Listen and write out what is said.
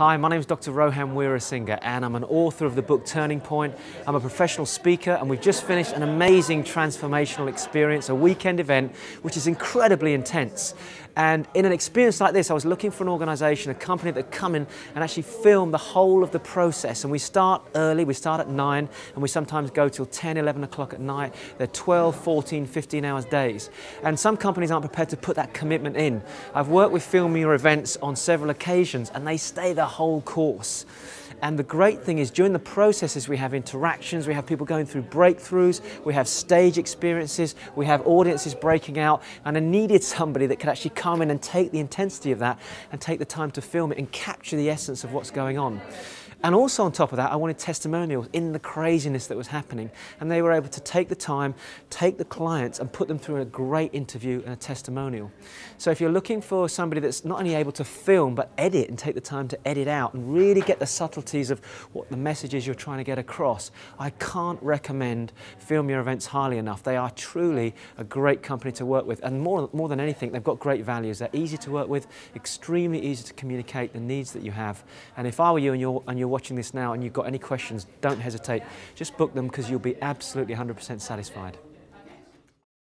Hi, my name is Dr. Rohan Weerasinghe and I'm an author of the book Turning Point. I'm a professional speaker and we've just finished an amazing transformational experience, a weekend event which is incredibly intense. And in an experience like this, I was looking for an organization, a company that come in and actually film the whole of the process. And we start early, we start at 9 and we sometimes go till 10, 11 o'clock at night. They're 12, 14, 15 hours days. And some companies aren't prepared to put that commitment in. I've worked with filming your events on several occasions and they stay the whole course. And the great thing is during the processes we have interactions, we have people going through breakthroughs, we have stage experiences, we have audiences breaking out, and I needed somebody that could actually come in and take the intensity of that and take the time to film it and capture the essence of what's going on. And also on top of that, I wanted testimonials in the craziness that was happening. And they were able to take the time, take the clients and put them through a great interview and a testimonial. So if you're looking for somebody that's not only able to film, but edit and take the time to edit out and really get the subtleties of what the messages you're trying to get across, I can't recommend Film Your Events highly enough. They are truly a great company to work with. And more, more than anything, they've got great values. They're easy to work with, extremely easy to communicate the needs that you have. And if I were you and you're, and you're watching this now and you've got any questions, don't hesitate. Just book them because you'll be absolutely 100% satisfied.